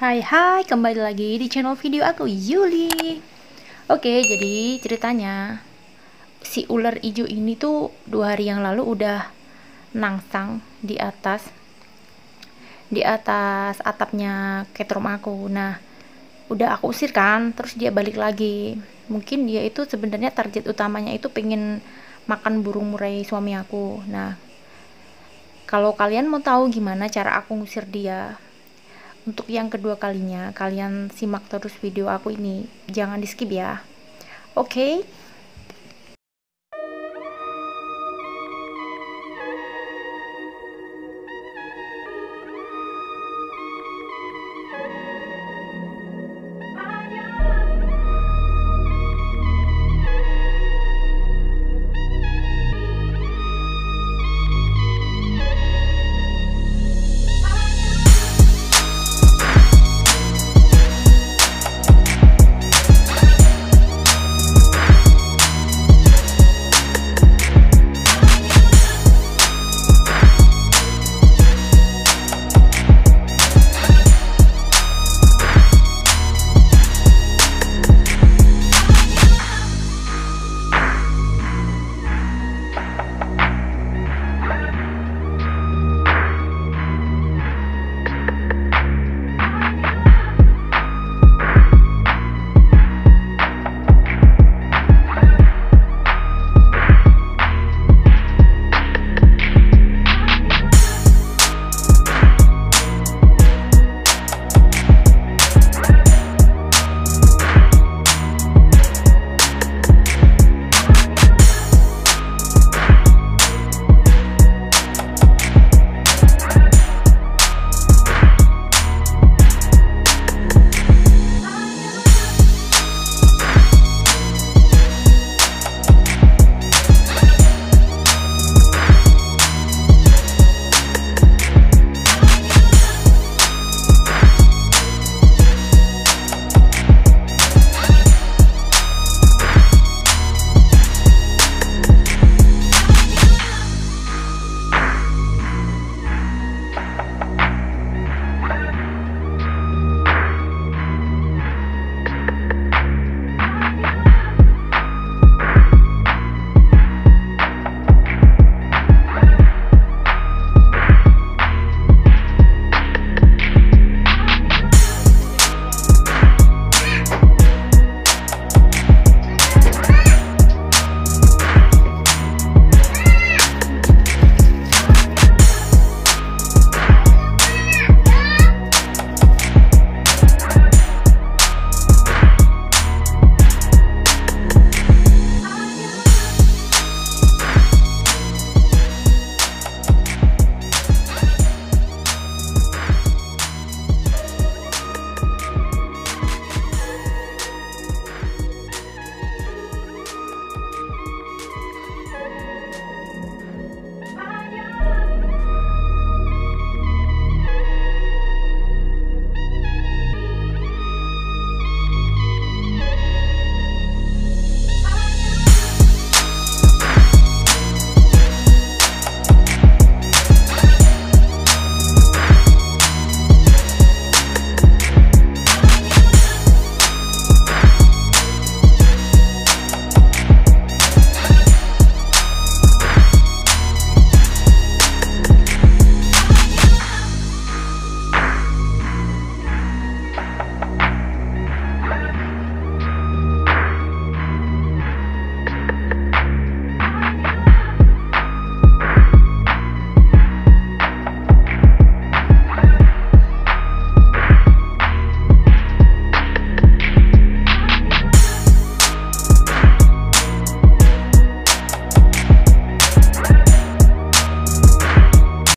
Hai hai, kembali lagi di channel video aku Yuli. Oke, jadi ceritanya Si ular hijau ini tuh dua hari yang lalu udah nangsang di atas Di atas atapnya catroom aku. Nah, udah aku usir kan, terus dia balik lagi. Mungkin dia itu sebenarnya target utamanya itu pengen makan burung murai suami aku. Nah, kalau kalian mau tahu gimana cara aku ngusir dia untuk yang kedua kalinya kalian simak terus video aku ini jangan di skip ya oke okay?